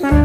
Bye.